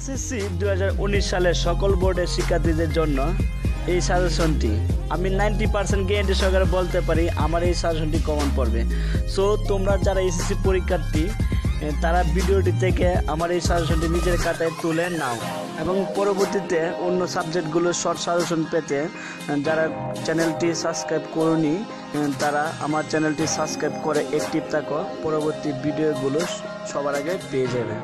SSC দু হাজার উনিশ সালের সকল বোর্ডের শিক্ষার্থীদের জন্য এই সাজেশনটি আমি নাইনটি পার্সেন্ট গ্যারেন্টি সহকারে বলতে পারি, আমার এই সাজেশনটি কমন পড়বে। সো তোমরা যারা এসএসসি পরীক্ষার্থী তারা ভিডিওটি থেকে আমার এই সাজেশনটি নিজের খাতায় তুলে নাও। এবং পরবর্তীতে অন্য সাবজেক্টগুলোর শর্ট সাজেশন পেতে, যারা চ্যানেলটি সাবস্ক্রাইব করুনি তারা আমার চ্যানেলটি সাবস্ক্রাইব করে অ্যাক্টিভ থাকো। পরবর্তী ভিডিওগুলো সবার আগে পেয়ে যাবে।